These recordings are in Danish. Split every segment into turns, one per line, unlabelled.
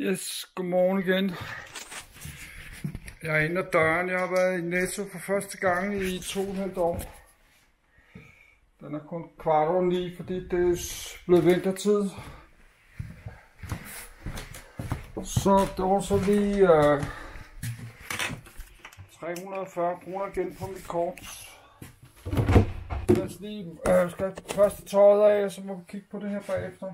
Yes, godmorgen igen. Jeg er inde ad døren. Jeg har været i Netto for første gang i to og et halvt år. Den er kun kvart over ni, fordi det er blevet vintertid. Så det var så lige øh, 340 kroner igen på mit kort. Lad os lige øh, skal først tøjet af, så må vi kigge på det her bagefter.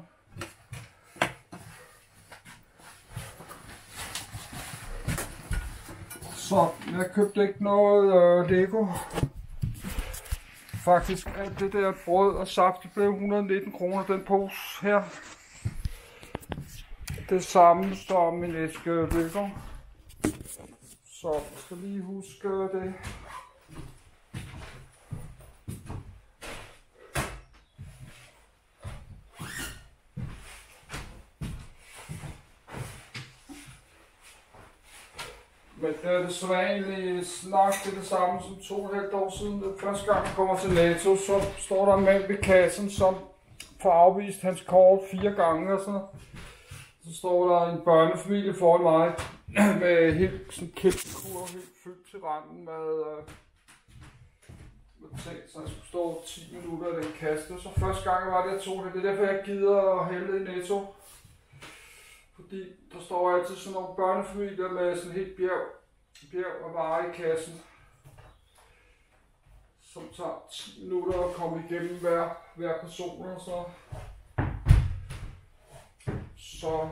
Så jeg købte ikke noget øh, Lego. Faktisk alt det der brød og saft, det blev 119 kroner den pose her. Det samme som min æske øh, Lego. Så jeg skal lige huske øh, det. Men det er desværre egentlig snart det, det samme som to og et halvt år siden. Det første gang jeg kommer til NATO, så står der en mand ved kassen, som får afvist hans kort fire gange og sådan. Så står der en børnefamilie foran mig med helt sådan kæmpe kur, helt fyldt til randen med, øh, med ting, så jeg skulle stå 10 minutter i den kasse. Så første gang var det, jeg tog det. Det er derfor, jeg gider at hælde i Netto. Fordi der står altid sådan nogle børnefamilier med sådan helt bjerg, bjerg og varer i kassen. Som tager 10 minutter at komme igennem hver, hver person og så. Så.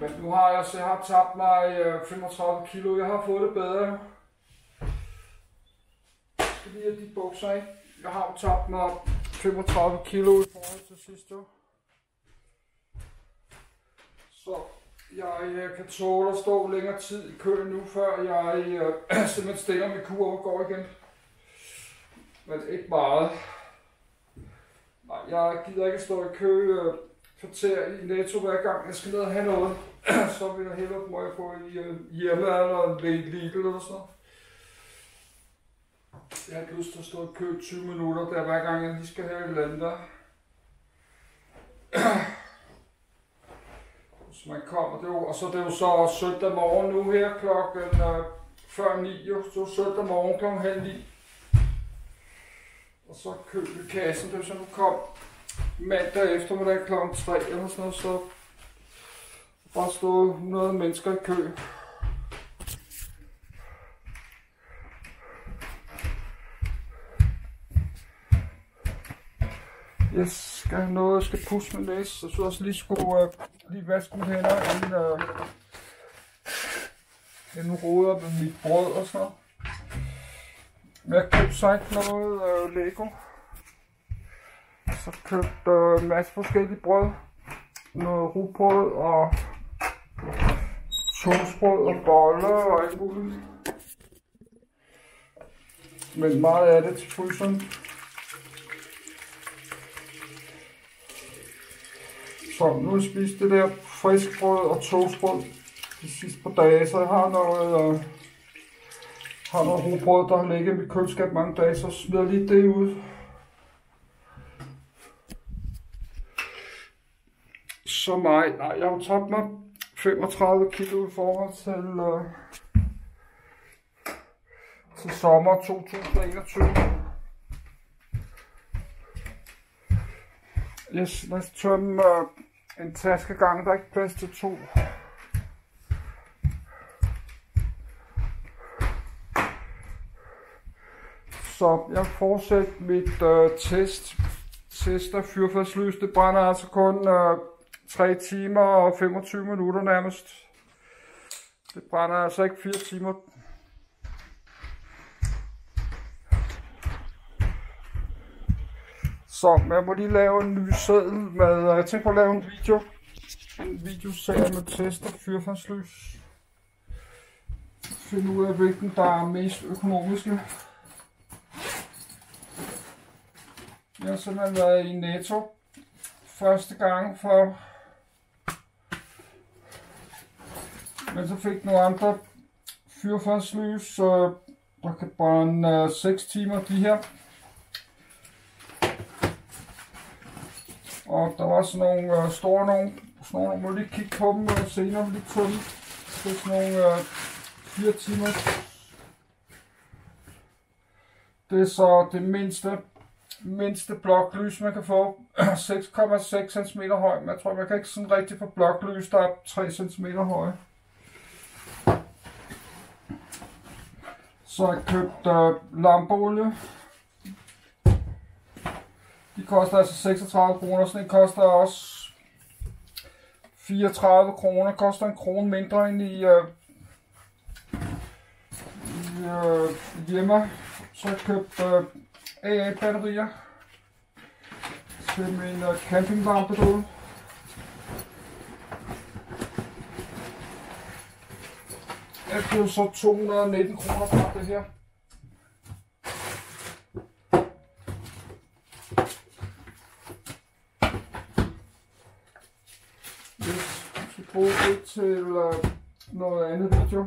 Men nu har jeg, så jeg har tabt mig øh, 35 kilo. Jeg har fået det bedre. Jeg skal lige have de bukser af. Jeg har tabt mig 35 kilo i forhold til sidste år. Så jeg jeg kan tåle at stå længere tid i køen nu, før jeg øh, simpelthen stiller min kur og går igen. Men ikke meget. Nej, jeg gider ikke stå i kø øh, kvarter i Netto hver gang jeg skal ned og have noget. så vil jeg hellere må jeg få i øh, hjemme eller Lidl eller sådan noget. Jeg har ikke lyst til at stå i kø 20 minutter, der hver gang jeg lige skal have et eller andet der. hvis man kommer. Det er jo, og så det er jo så søndag morgen nu her klokken øh, før 9, jo. Så søndag morgen klokken halv 9. Og så køb kassen, det er så nu kom mandag eftermiddag klokken 3 eller sådan noget, så bare stod 100 mennesker i kø. Yes skal have noget, jeg skal pusse min næse, så jeg også lige skulle øh, lige vaske mine hænder, inden, øh, inden roder med mit brød og sådan noget. Men jeg købte så ikke noget øh, Lego. Så købte øh, en masse forskellige brød. Noget rugbrød og toastbrød og boller og alt muligt. Men meget af det til fryseren. Så nu har jeg spist det der friskbrød og toastbrød de sidste par dage, så jeg har noget, øh, har noget robrød, der har ligget i mit køleskab mange dage, så smider jeg lige det ud. Så mig, nej, jeg har tabt mig 35 kilo i forhold til, øh, til sommer 2021. Yes, lad os tømme øh, en taske gang, der er ikke plads til to. Så jeg fortsætter mit øh, test. Test af fyrfærdslys. Det brænder altså kun øh, 3 timer og 25 minutter nærmest. Det brænder altså ikke 4 timer. Så jeg må lige lave en ny sædel med, øh, jeg tænker på at lave en video. En videoserie med test og fyrfærdslys. Finde ud af, hvilken der er mest økonomiske. Jeg har simpelthen været i Netto første gang for... Men så fik nogle andre fyrfærdslys, der kan brænde øh, 6 timer de her. Og der var sådan nogle øh, store nogle, sådan nogle, må lige kigge på dem øh, senere, lidt tunge. Det er sådan nogle øh, 4 timer. Det er så det mindste, mindste bloklys, man kan få. 6,6 cm høj, men jeg tror, man kan ikke sådan rigtig få bloklys, der er 3 cm høje. Så jeg købt øh, lampeolie. De koster altså 36 kroner, sådan en koster også 34 kroner, koster en krone mindre end i, øh, i øh, hjemme. Så jeg købt øh, AA-batterier til min øh, campinglampe derude. Jeg købte så 219 kroner for det her. Yes, jeg skal bruge det til uh, noget andet video.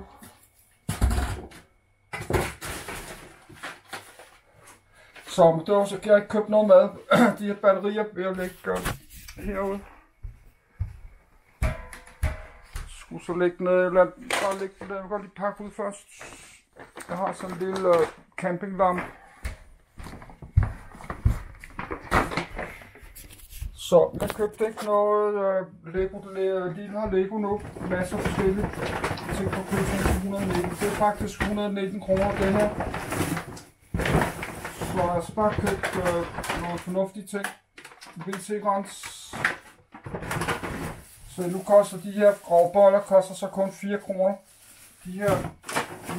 Så det var så jeg ikke købt noget mad. De her batterier vil jeg lægge godt herude. Skulle så lægge ned, eller bare lægge den. Jeg vil godt lige pakke ud først. Jeg har sådan en lille øh, uh, campinglampe. Så jeg købte ikke noget øh, Lego. Lille har Lego nu. Masser af forskellige ting på prisen 119. Det er faktisk 119 kroner den her. Så jeg har bare købt øh, nogle fornuftige ting. VC-rens. Så nu koster de her grovboller koster så kun 4 kroner. De her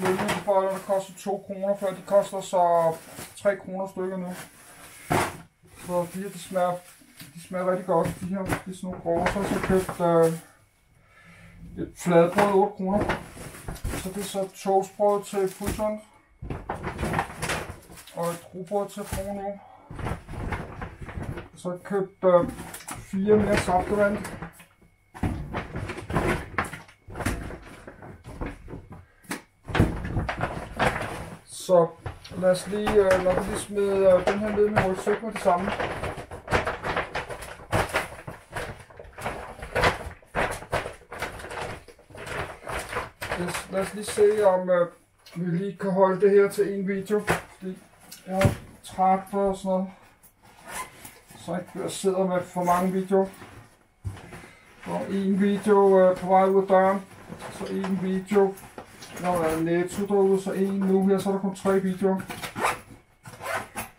mølleboller koster 2 kroner, før de koster så 3 kroner stykker nu. Så de her, de smager de smager rigtig godt. De her, Det er sådan nogle grove. Så har jeg købt øh, et fladbrød 8 kroner. Så det er så toastbrød til fryseren. Og et rugbrød til kroner. Så har jeg købt øh, fire mere saftevand. Så lad os lige, øh, lad os lige smide øh, den her ned med rygsæk med det samme. Lad os lige se, om øh, vi lige kan holde det her til en video. Fordi jeg er træt og sådan noget. Så jeg sidder med for mange videoer. Og en video øh, på vej ud af døren. Så en video, når der er netto derude, så en nu her, så er der kun tre videoer.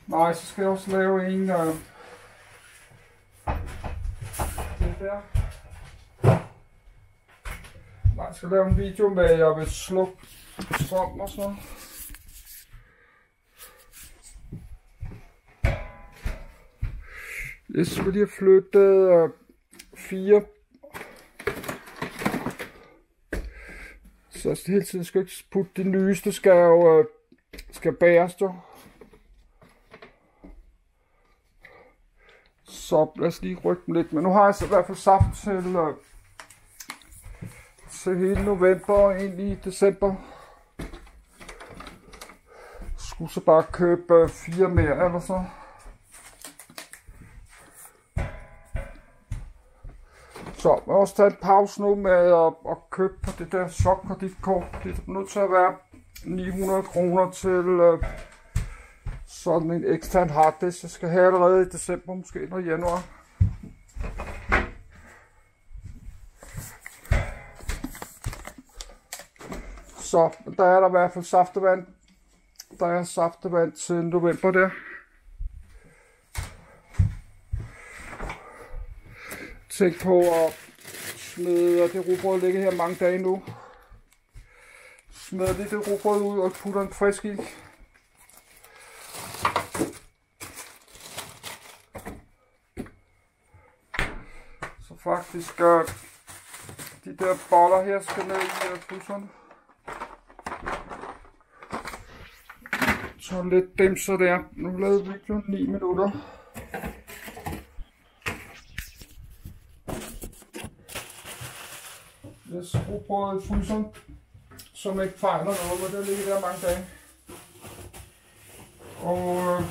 Nej, så skal jeg også lave en... Øh, det der. Nej, jeg skal lave en video med, at jeg vil slukke strøm og sådan noget. Jeg skal lige have flyttet øh, fire. Så hele tiden skal jeg ikke putte det nyeste, skal jo øh, skal bæres jo. Så lad os lige rykke dem lidt. Men nu har jeg så i hvert fald saft til øh, hele november og ind i december. Skulle så bare købe øh, fire mere eller så. Så jeg må også tage en pause nu med at, at købe på det der shopkreditkort. Det er nødt til at være 900 kroner til uh, sådan en ekstern harddisk. Jeg skal have allerede i december, måske eller januar. Så der er der i hvert fald saftevand. Der er saftevand til november der. Tænk på at smide det rugbrød ligger her mange dage nu. Smid lidt det rugbrød ud og putter en frisk i. Så faktisk uh, de der boller her skal ned i fryseren. Så lidt dem så der. Nu lavede videoen 9 minutter. Jeg skruer på fryseren, som ikke fejler noget, men det ligger der mange dage. Og øh,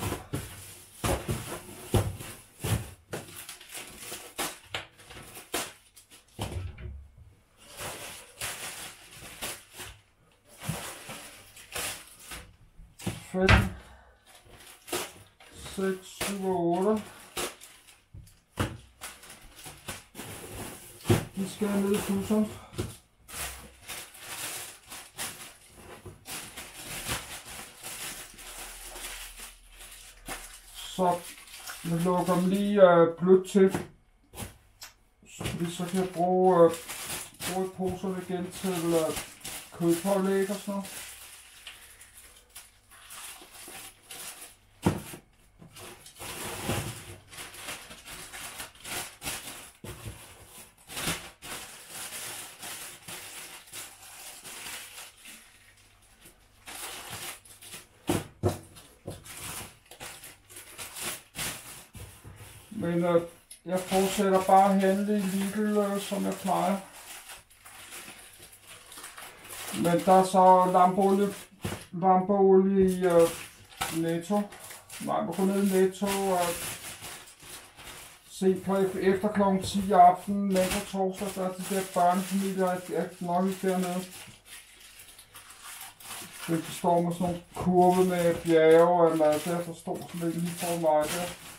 5, 6, 7 og 8. De skal ned i fryseren. Så jeg lukker dem lige øh, blødt til. Så, fordi så kan jeg bruge, øh, bruge poserne igen til øh, kødpålæg og sådan noget. Men øh, jeg fortsætter bare at handle i Lidl, øh, som jeg plejer. Men der er så lampeolie, lampeolie i øh, Netto. Nej, man går ned i Netto og se på efter kl. 10 i aften, mandag torsdag, der er de der børnefamilier, at er nok ikke dernede. Det består med sådan nogle kurve med bjerge af mad, der forstår står sådan lidt lige for mig der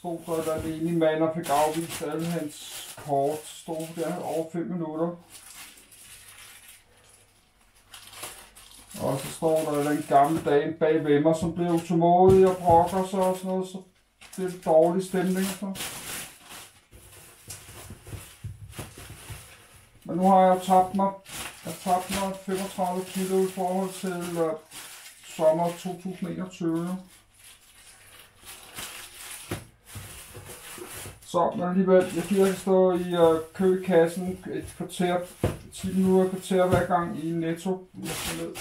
stod der, der alene mand og fik afvist alle hans kort. Stod der over 5 minutter. Og så står der den gamle dame bag ved mig, som bliver utålmodig og brokker sig og sådan noget, så det er dårlig stemning Så. Men nu har jeg tabt mig, jeg tabt mig 35 kilo i forhold til uh, sommer 2021. Så, men alligevel, jeg gider ikke stå i uh, køkassen et kvarter, 10 minutter kvarter hver gang i Netto. Jeg skal ned.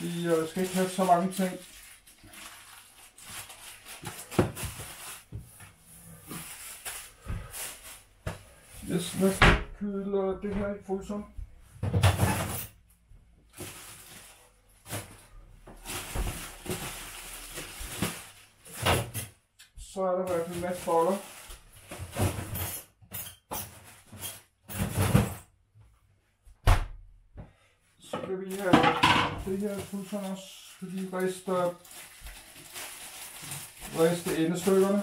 Vi uh, skal ikke have så mange ting. Yes, næste køler øh, det her i fuldsomt. Så er der i hvert fald en masse boller. Så kan vi have det også, skal lige riste, riste endestykkerne.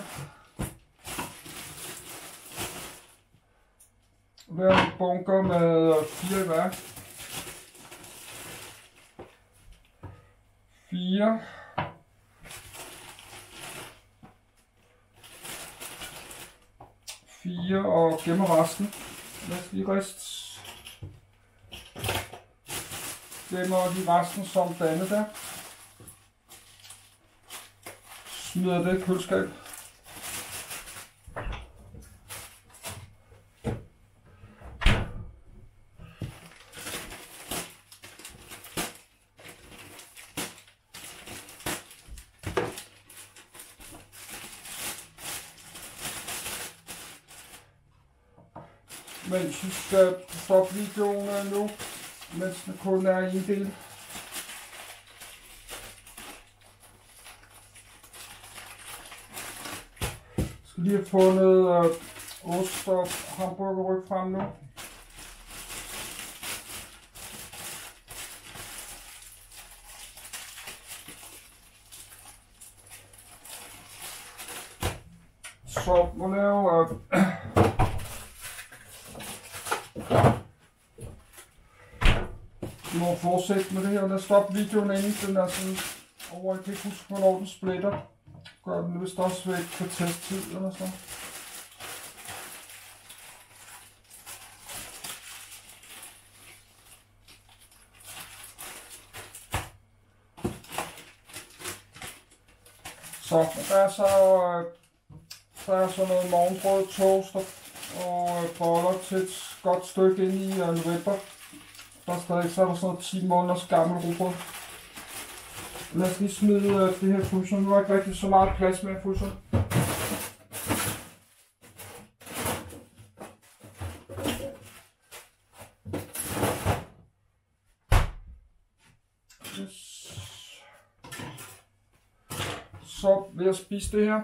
Hver bunker med fire i hver. Fire. Fire og gemmer resten. Lad os lige riste. Gemmer lige resten som det andet der. Smider det i køleskab. mens vi skal stoppe videoen nu, mens den kun er en del. Jeg skal lige have fundet øh, ost og hamburgerryg frem nu. Så må lave Du må fortsætte med det her. Lad os stoppe videoen inden den er sådan over. Jeg kan ikke huske, hvornår den splitter. Gør den vist også væk på testtid eller sådan. Så der er så, øh, der er så noget morgenbrød, toast og, øh, boller til et godt stykke ind i øh, november. Der er stadig, så er der sådan noget 10 måneders gammel rugbrød. Lad os lige smide øh, det her fusion. Nu har der ikke rigtig så meget plads med fusion. Yes. Så vil jeg spise det her.